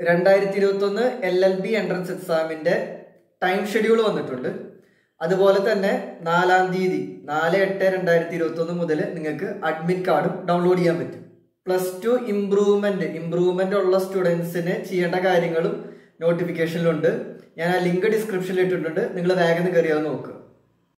രണ്ടായിരത്തി ഇരുപത്തി ഒന്ന് എൽ എൽ ബി എൻട്രൻസ് എക്സാമിന്റെ ടൈം ഷെഡ്യൂൾ വന്നിട്ടുണ്ട്. അതുപോലെ തന്നെ നാലാം തീയതി നാല് എട്ട് രണ്ടായിരത്തി ഇരുപത്തി ഒന്ന് മുതൽ നിങ്ങൾക്ക് അഡ്മിറ്റ് കാർഡും ഡൗൺലോഡ് ചെയ്യാൻ പറ്റും. പ്ലസ് ടു ഇംപ്രൂവ്മെന്റ് ഇംപ്രൂവ്മെന്റ് ഉള്ള സ്റ്റുഡൻസിന് ചെയ്യേണ്ട കാര്യങ്ങളും നോട്ടിഫിക്കേഷനിലുണ്ട് ഞാൻ ആ ലിങ്ക് ഡിസ്ക്രിപ്ഷനിൽ ഇട്ടിട്ടുണ്ട്. നിങ്ങൾ വേഗം കയറിയാൽ നോക്കുക.